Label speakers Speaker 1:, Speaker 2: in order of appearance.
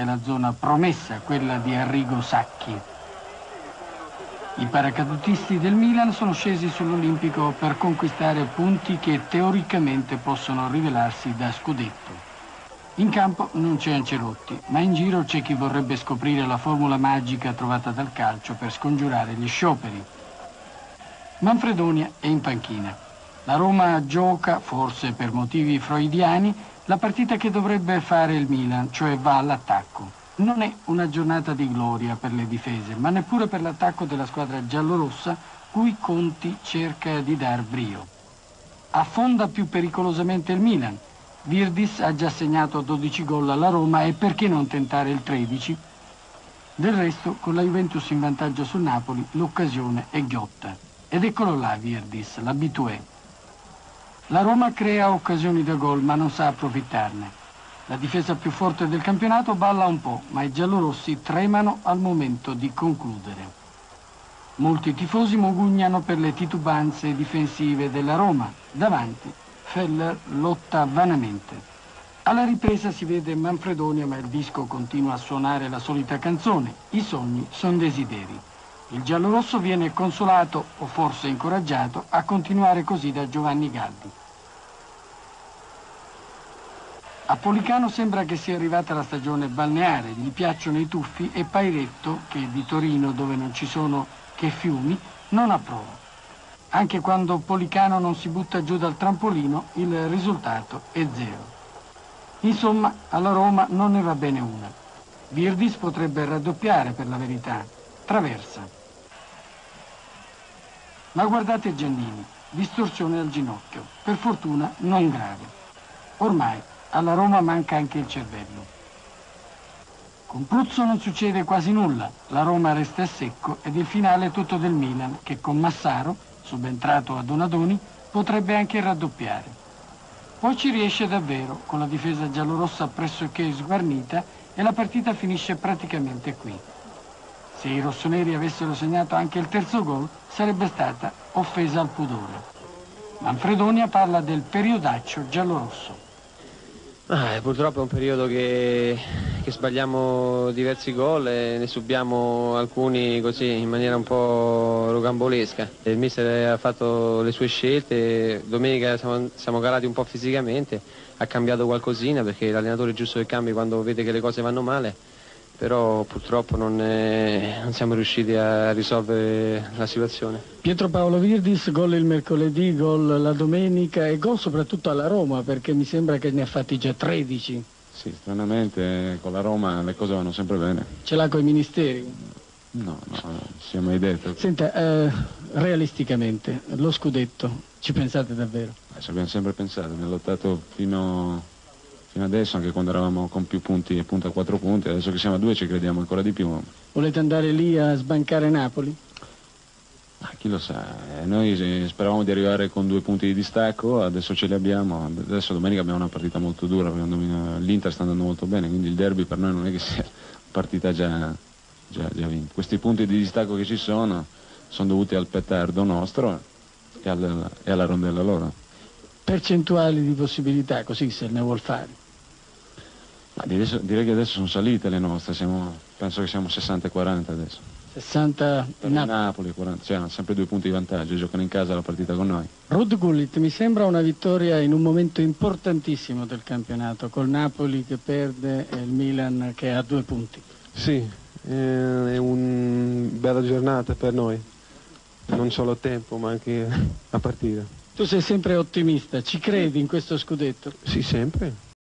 Speaker 1: è la zona promessa, quella di Arrigo Sacchi. I paracadutisti del Milan sono scesi sull'Olimpico per conquistare punti che teoricamente possono rivelarsi da scudetto. In campo non c'è Ancelotti, ma in giro c'è chi vorrebbe scoprire la formula magica trovata dal calcio per scongiurare gli scioperi. Manfredonia è in panchina. La Roma gioca, forse per motivi freudiani, la partita che dovrebbe fare il Milan, cioè va all'attacco. Non è una giornata di gloria per le difese, ma neppure per l'attacco della squadra giallorossa, cui Conti cerca di dar brio. Affonda più pericolosamente il Milan. Virdis ha già segnato 12 gol alla Roma e perché non tentare il 13? Del resto, con la Juventus in vantaggio sul Napoli, l'occasione è ghiotta. Ed eccolo là Virdis, l'abitué. La Roma crea occasioni da gol ma non sa approfittarne. La difesa più forte del campionato balla un po', ma i giallorossi tremano al momento di concludere. Molti tifosi mogugnano per le titubanze difensive della Roma. Davanti, Feller lotta vanamente. Alla ripresa si vede Manfredonia, ma il disco continua a suonare la solita canzone. I sogni sono desideri. Il giallorosso viene consolato, o forse incoraggiato, a continuare così da Giovanni Galdi. A Policano sembra che sia arrivata la stagione balneare, gli piacciono i tuffi e Pairetto, che di Torino, dove non ci sono che fiumi, non approva. Anche quando Policano non si butta giù dal trampolino, il risultato è zero. Insomma, alla Roma non ne va bene una. Virdis potrebbe raddoppiare per la verità. Traversa. Ma guardate Giannini, distorsione al ginocchio, per fortuna non grave. Ormai alla Roma manca anche il cervello. Con Pruzzo non succede quasi nulla, la Roma resta a secco ed il finale è tutto del Milan che con Massaro, subentrato a Donadoni, potrebbe anche raddoppiare. Poi ci riesce davvero, con la difesa giallorossa pressoché sguarnita e la partita finisce praticamente qui. Se i rossoneri avessero segnato anche il terzo gol, sarebbe stata offesa al pudore. Manfredonia parla del periodaccio giallorosso.
Speaker 2: Ah, purtroppo è un periodo che, che, sbagliamo diversi gol e ne subiamo alcuni così in maniera un po' rocambolesca. Il mister ha fatto le sue scelte, domenica siamo, siamo calati un po' fisicamente, ha cambiato qualcosina perché l'allenatore è giusto che cambi quando vede che le cose vanno male però purtroppo non, è, non, siamo riusciti a risolvere la situazione.
Speaker 1: Pietro Paolo Virdis, gol il mercoledì, gol la domenica e gol soprattutto alla Roma perché mi sembra che ne ha fatti già 13.
Speaker 3: Sì, stranamente con la Roma le cose vanno sempre bene.
Speaker 1: Ce l'ha con i ministeri?
Speaker 3: No, no, si è mai detto.
Speaker 1: Senta, eh, realisticamente, lo scudetto, ci pensate davvero?
Speaker 3: Eh, ci abbiamo sempre pensato, abbiamo lottato fino fino adesso, anche quando eravamo con più punti, appunto a quattro punti, adesso che siamo a due ci crediamo ancora di più.
Speaker 1: Volete andare lì a sbancare Napoli?
Speaker 3: Ah, chi lo sa, eh, noi speravamo di arrivare con due punti di distacco, adesso ce li abbiamo, adesso domenica abbiamo una partita molto dura, l'Inter sta andando molto bene, quindi il derby per noi non è che sia partita già, già, già vinta. Questi punti di distacco che ci sono sono dovuti al petardo nostro e, al, e alla rondella loro.
Speaker 1: Percentuali di possibilità, così se ne vuol fare?
Speaker 3: Adesso, direi che adesso sono salite le nostre, siamo, penso che siamo 60 e 40 adesso.
Speaker 1: 60
Speaker 3: in Napoli. Napoli 40, cioè, hanno sempre due punti di vantaggio, giocano in casa la partita con noi.
Speaker 1: Rud Gullit mi sembra una vittoria in un momento importantissimo del campionato, col Napoli che perde e il Milan che ha due punti.
Speaker 4: Sì, è una bella giornata per noi, non solo a tempo ma anche a partire.
Speaker 1: Tu sei sempre ottimista, ci credi in questo scudetto?
Speaker 4: Sì, sempre.